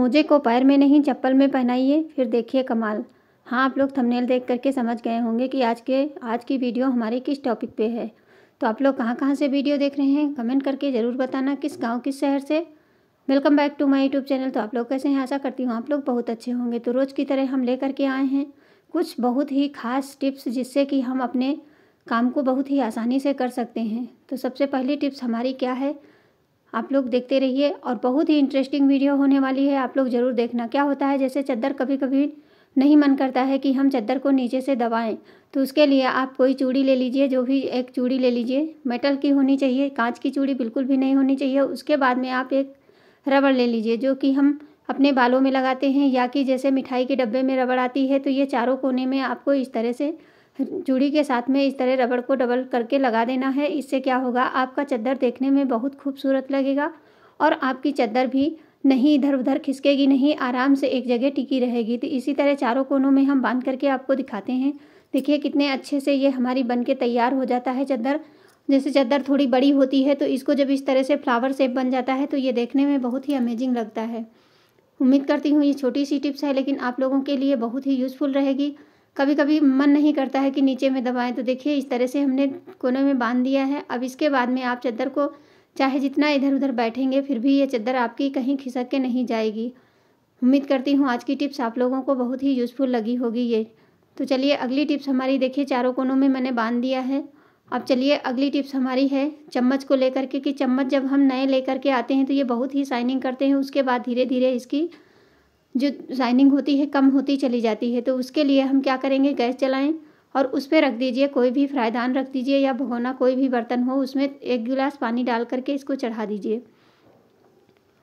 मोजे को पैर में नहीं, चप्पल में पहनाइए, फिर देखिए कमाल। हाँ आप लोग थंबनेल देख करके समझ गए होंगे कि आज के, आज की वीडियो हमारी किस टॉपिक पे है। तो आप लोग कहाँ कहाँ से वीडियो देख रहे हैं? कमेंट करके ज़रूर बताना किस गाँव, किस शहर से। Welcome back to my YouTube channel तो आप लोग कैसे हैं? आशा करती हूँ आप लोग बहुत अच्छे होंगे। तो रोज़ की तरह हम लेकर के आए हैं कुछ बहुत ही खास टिप्स जिससे कि हम अपने काम को बहुत ही आसानी से कर सकते हैं। तो सबसे पहली टिप्स हमारी क्या है? आप लोग देखते रहिए और बहुत ही इंटरेस्टिंग वीडियो होने वाली है। आप लोग ज़रूर देखना। क्या होता है, जैसे चद्दर कभी कभी नहीं मन करता है कि हम चद्दर को नीचे से दबाएँ तो उसके लिए आप कोई चूड़ी ले लीजिए, जो भी एक चूड़ी ले लीजिए। मेटल की होनी चाहिए, कांच की चूड़ी बिल्कुल भी नहीं होनी चाहिए। उसके बाद में आप एक रबड़ ले लीजिए, जो कि हम अपने बालों में लगाते हैं, या कि जैसे मिठाई के डब्बे में रबड़ आती है तो ये चारों कोने में आपको इस तरह से चूड़ी के साथ में इस तरह रबड़ को डबल करके लगा देना है। इससे क्या होगा? आपका चद्दर देखने में बहुत खूबसूरत लगेगा और आपकी चद्दर भी नहीं इधर उधर खिसकेगी नहीं, आराम से एक जगह टिकी रहेगी। तो इसी तरह चारों कोनों में हम बाँध करके आपको दिखाते हैं। देखिए कितने अच्छे से ये हमारी बन के तैयार हो जाता है चद्दर। जैसे चद्दर थोड़ी बड़ी होती है तो इसको जब इस तरह से फ्लावर शेप बन जाता है तो ये देखने में बहुत ही अमेजिंग लगता है। उम्मीद करती हूँ ये छोटी सी टिप्स है, लेकिन आप लोगों के लिए बहुत ही यूज़फुल रहेगी। कभी कभी मन नहीं करता है कि नीचे में दबाएँ तो देखिए इस तरह से हमने कोने में बाँध दिया है। अब इसके बाद में आप चद्दर को चाहे जितना इधर उधर बैठेंगे, फिर भी ये चद्दर आपकी कहीं खिसक के नहीं जाएगी। उम्मीद करती हूँ आज की टिप्स आप लोगों को बहुत ही यूज़फुल लगी होगी ये। तो चलिए अगली टिप्स हमारी देखिए, चारों कोनों में मैंने बाँध दिया है। अब चलिए अगली टिप्स हमारी है चम्मच को लेकर के कि चम्मच जब हम नए लेकर के आते हैं तो ये बहुत ही शाइनिंग करते हैं, उसके बाद धीरे धीरे इसकी जो शाइनिंग होती है, कम होती चली जाती है तो उसके लिए हम क्या करेंगे? गैस चलाएँ और उस पर रख दीजिए, कोई भी फ्राईदान रख दीजिए या भगोना, कोई भी बर्तन हो, उसमें एक गिलास पानी डाल करके इसको चढ़ा दीजिए।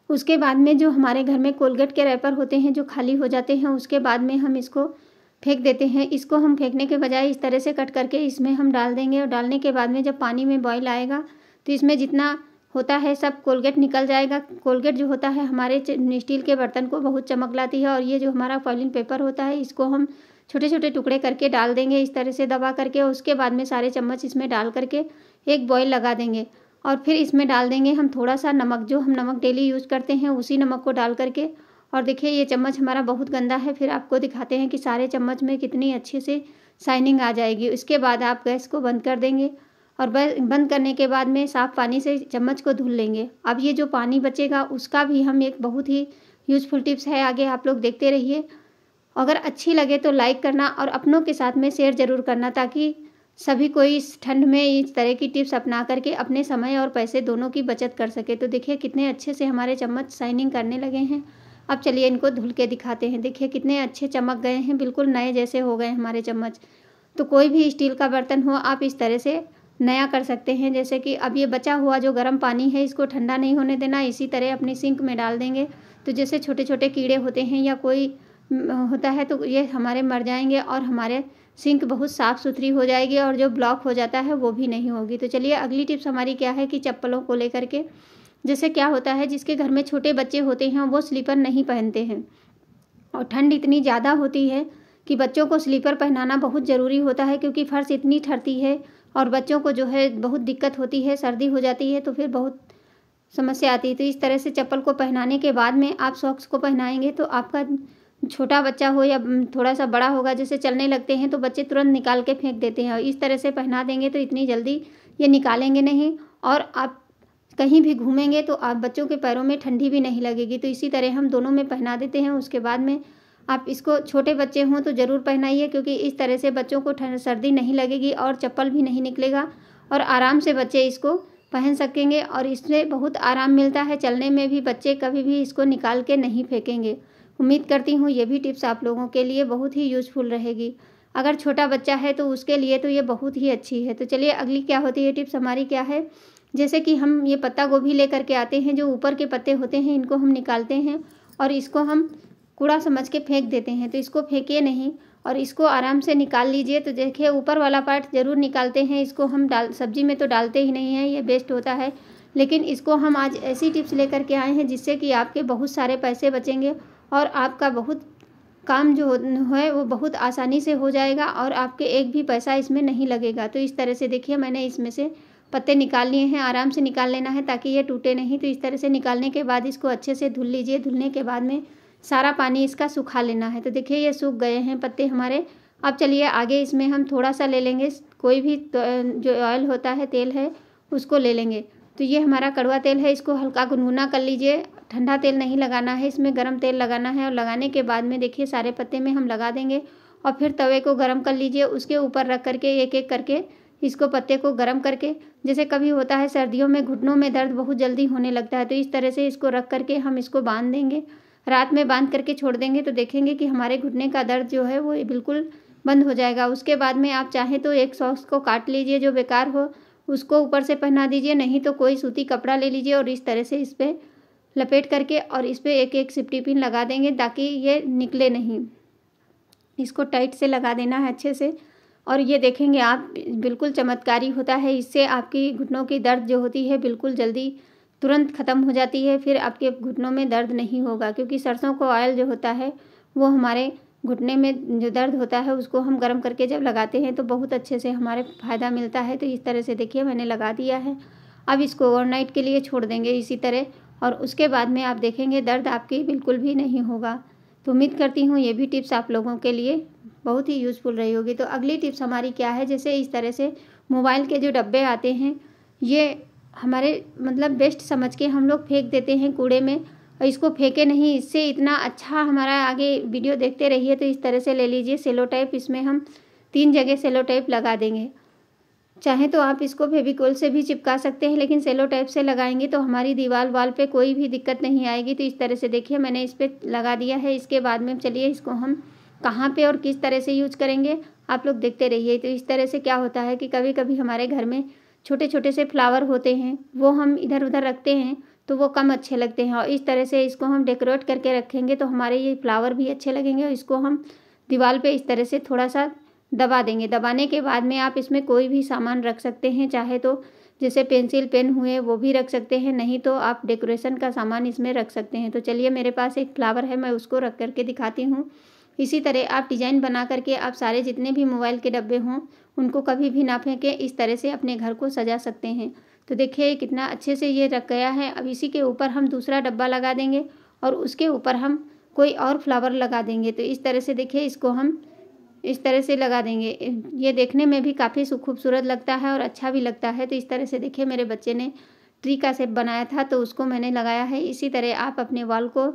उसके बाद में जो हमारे घर में कोलगेट के रैपर होते हैं, जो खाली हो जाते हैं, उसके बाद में हम इसको फेंक देते हैं। इसको हम फेंकने के बजाय इस तरह से कट करके इसमें हम डाल देंगे और डालने के बाद में जब पानी में बॉयल आएगा तो इसमें जितना होता है, सब कोलगेट निकल जाएगा। कोलगेट जो होता है, हमारे स्टील के बर्तन को बहुत चमक लाती है और ये जो हमारा फॉलिन पेपर होता है, इसको हम छोटे छोटे टुकड़े करके डाल देंगे, इस तरह से दबा करके और उसके बाद में सारे चम्मच इसमें डाल करके एक बॉयल लगा देंगे। और फिर इसमें डाल देंगे हम थोड़ा सा नमक, जो हम नमक डेली यूज़ करते हैं, उसी नमक को डाल करके। और देखिए, ये चम्मच हमारा बहुत गंदा है, फिर आपको दिखाते हैं कि सारे चम्मच में कितनी अच्छे से शाइनिंग आ जाएगी। उसके बाद आप गैस को बंद कर देंगे। और बंद करने के बाद में साफ़ पानी से चम्मच को धुल लेंगे। अब ये जो पानी बचेगा, उसका भी हम एक बहुत ही यूज़फुल टिप्स है, आगे आप लोग देखते रहिए। अगर अच्छी लगे तो लाइक करना और अपनों के साथ में शेयर ज़रूर करना ताकि सभी कोई इस ठंड में इस तरह की टिप्स अपना करके अपने समय और पैसे दोनों की बचत कर सके। तो देखिए कितने अच्छे से हमारे चम्मच शाइनिंग करने लगे हैं। अब चलिए इनको धुल के दिखाते हैं। देखिए कितने अच्छे चमक गए हैं, बिल्कुल नए जैसे हो गए हमारे चम्मच। तो कोई भी स्टील का बर्तन हो, आप इस तरह से नया कर सकते हैं। जैसे कि अब ये बचा हुआ जो गर्म पानी है, इसको ठंडा नहीं होने देना, इसी तरह अपनी सिंक में डाल देंगे। तो जैसे छोटे छोटे कीड़े होते हैं या कोई होता है तो ये हमारे मर जाएँगे और हमारे सिंक बहुत साफ़ सुथरी हो जाएगी और जो ब्लॉक हो जाता है वो भी नहीं होगी। तो चलिए, अगली टिप्स हमारी क्या है कि चप्पलों को लेकर के। जैसे क्या होता है, जिसके घर में छोटे बच्चे होते हैं, वो स्लीपर नहीं पहनते हैं। और ठंड इतनी ज़्यादा होती है कि बच्चों को स्लीपर पहनाना बहुत ज़रूरी होता है, क्योंकि फर्श इतनी ठरती है और बच्चों को जो है बहुत दिक्कत होती है, सर्दी हो जाती है तो फिर बहुत समस्या आती है। तो इस तरह से चप्पल को पहनाने के बाद में आप सॉक्स को पहनाएँगे तो आपका छोटा बच्चा हो या थोड़ा सा बड़ा होगा, जैसे चलने लगते हैं तो बच्चे तुरंत निकाल के फेंक देते हैं और इस तरह से पहना देंगे तो इतनी जल्दी ये निकालेंगे नहीं और आप कहीं भी घूमेंगे तो आप बच्चों के पैरों में ठंडी भी नहीं लगेगी। तो इसी तरह हम दोनों में पहना देते हैं, उसके बाद में आप इसको छोटे बच्चे हों तो ज़रूर पहनाइए, क्योंकि इस तरह से बच्चों को ठंड, सर्दी नहीं लगेगी और चप्पल भी नहीं निकलेगा। और आराम से बच्चे इसको पहन सकेंगे और इससे बहुत आराम मिलता है। चलने में भी बच्चे कभी भी इसको निकाल के नहीं फेंकेंगे। उम्मीद करती हूँ ये भी टिप्स आप लोगों के लिए बहुत ही यूज़फुल रहेगी। अगर छोटा बच्चा है तो उसके लिए तो ये बहुत ही अच्छी है। तो चलिए, अगली क्या होती है टिप्स? हमारी क्या है? जैसे कि हम ये पत्ता गोभी लेकर के आते हैं, जो ऊपर के पत्ते होते हैं, इनको हम निकालते हैं और इसको हम कूड़ा समझ के फेंक देते हैं तो इसको फेंके नहीं और इसको आराम से निकाल लीजिए। तो देखिए, ऊपर वाला पार्ट ज़रूर निकालते हैं, इसको हम डाल, सब्ज़ी में तो डालते ही नहीं हैं, ये बेस्ट होता है। लेकिन इसको हम आज ऐसी टिप्स लेकर के आए हैं, जिससे कि आपके बहुत सारे पैसे बचेंगे और आपका बहुत काम जो है, वो बहुत आसानी से हो जाएगा और आपके एक भी पैसा इसमें नहीं लगेगा। तो इस तरह से देखिए, मैंने इसमें से पत्ते निकाल लिए हैं, आराम से निकाल लेना है, ताकि ये टूटे नहीं। तो इस तरह से निकालने के बाद इसको अच्छे से धुल लीजिए। धुलने के बाद में सारा पानी इसका सुखा लेना है। तो देखिए, ये सूख गए हैं पत्ते हमारे। अब चलिए, आगे इसमें हम थोड़ा सा ले लेंगे। कोई भी जो ऑयल होता है, तेल है, उसको ले लेंगे। तो ये हमारा कड़वा तेल है, इसको हल्का गुनगुना कर लीजिए। ठंडा तेल नहीं लगाना है, इसमें गर्म तेल लगाना है और लगाने के बाद में देखिए, सारे पत्ते में हम लगा देंगे और फिर तवे को गर्म कर लीजिए। उसके ऊपर रख करके एक एक करके इसको पत्ते को गर्म करके, जैसे कभी होता है, सर्दियों में, घुटनों में दर्द बहुत जल्दी होने लगता है तो इस तरह से इसको रख करके हम इसको बाँध देंगे। रात में बाँध करके छोड़ देंगे तो देखेंगे कि हमारे घुटने का दर्द जो है वो बिल्कुल बंद हो जाएगा। उसके बाद में आप चाहें तो एक सॉक्स को काट लीजिए, जो बेकार हो, उसको ऊपर से पहना दीजिए, नहीं तो कोई सूती कपड़ा ले लीजिए और इस तरह से इस पर लपेट करके और इस पर एक एक सिफ्टी पिन लगा देंगे ताकि ये निकले नहीं। इसको टाइट से लगा देना है अच्छे से और ये देखेंगे आप, बिल्कुल चमत्कारी होता है। इससे आपकी घुटनों की दर्द जो होती है बिल्कुल जल्दी तुरंत ख़त्म हो जाती है, फिर आपके घुटनों में दर्द नहीं होगा, क्योंकि सरसों का ऑयल जो होता है, वो हमारे घुटने में जो दर्द होता है, उसको हम गर्म करके जब लगाते हैं तो बहुत अच्छे से हमारे फ़ायदा मिलता है। तो इस तरह से देखिए, मैंने लगा दिया है। अब इसको ओवरनाइट के लिए छोड़ देंगे इसी तरह, और उसके बाद में आप देखेंगे, दर्द आपकी बिल्कुल भी नहीं होगा। तो उम्मीद करती हूँ, ये भी टिप्स आप लोगों के लिए बहुत ही यूज़फुल रही होगी। तो अगली टिप्स हमारी क्या है? जैसे इस तरह से मोबाइल के जो डब्बे आते हैं, ये हमारे मतलब बेस्ट समझ के हम लोग फेंक देते हैं कूड़े में, और इसको फेंके नहीं, इससे इतना अच्छा हमारा आगे वीडियो देखते रहिए तो इस तरह से ले लीजिए सेलो टाइप इसमें हम तीन जगह सेलो टाइप लगा देंगे। चाहे तो आप इसको फेविकोल से भी चिपका सकते हैं, लेकिन सेलो टाइप से लगाएँगे तो हमारी दीवार वाल पे कोई भी दिक्कत नहीं आएगी। तो इस तरह से देखिए, मैंने इस पर लगा दिया है। इसके बाद में चलिए, इसको हम कहाँ पे और किस तरह से यूज़ करेंगे, आप लोग देखते रहिए। तो इस तरह से क्या होता है कि कभी कभी हमारे घर में छोटे छोटे से फ्लावर होते हैं, वो हम इधर उधर रखते हैं तो वो कम अच्छे लगते हैं। और इस तरह से इसको हम डेकोरेट करके रखेंगे तो हमारे ये फ्लावर भी अच्छे लगेंगे और इसको हम दीवार पे इस तरह से थोड़ा सा दबा देंगे। दबाने के बाद में आप इसमें कोई भी सामान रख सकते हैं, चाहे तो जैसे पेंसिल, पेन हुए, वो भी रख सकते हैं, नहीं तो आप डेकोरेशन का सामान इसमें रख सकते हैं। तो चलिए, मेरे पास एक फ्लावर है, मैं उसको रख करके दिखाती हूँ। इसी तरह आप डिज़ाइन बना करके आप सारे जितने भी मोबाइल के डब्बे हों, उनको कभी भी ना फेंकें, इस तरह से अपने घर को सजा सकते हैं। तो देखिए, कितना अच्छे से ये रख गया है। अब इसी के ऊपर हम दूसरा डब्बा लगा देंगे और उसके ऊपर हम कोई और फ्लावर लगा देंगे। तो इस तरह से देखिए, इसको हम इस तरह से लगा देंगे। ये देखने में भी काफ़ी खूबसूरत लगता है और अच्छा भी लगता है। तो इस तरह से देखिए, मेरे बच्चे ने ट्री का सेप बनाया था तो उसको मैंने लगाया है। इसी तरह आप अपने वॉल को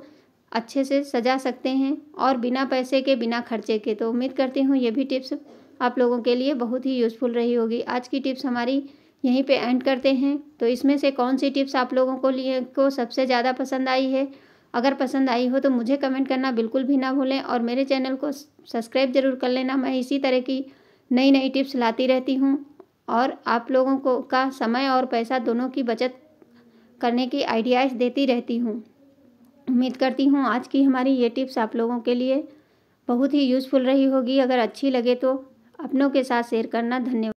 अच्छे से सजा सकते हैं और बिना पैसे के, बिना खर्चे के। तो उम्मीद करती हूँ ये भी टिप्स आप लोगों के लिए बहुत ही यूज़फुल रही होगी। आज की टिप्स हमारी यहीं पे एंड करते हैं। तो इसमें से कौन सी टिप्स आप लोगों को लिए, को सबसे ज़्यादा पसंद आई है? अगर पसंद आई हो तो मुझे कमेंट करना बिल्कुल भी ना भूलें और मेरे चैनल को सब्सक्राइब ज़रूर कर लेना। मैं इसी तरह की नई नई टिप्स लाती रहती हूँ और आप लोगों को का समय और पैसा दोनों की बचत करने की आइडियाज़ देती रहती हूँ। उम्मीद करती हूँ आज की हमारी ये टिप्स आप लोगों के लिए बहुत ही यूज़फुल रही होगी। अगर अच्छी लगे तो अपनों के साथ शेयर करना धन्यवाद।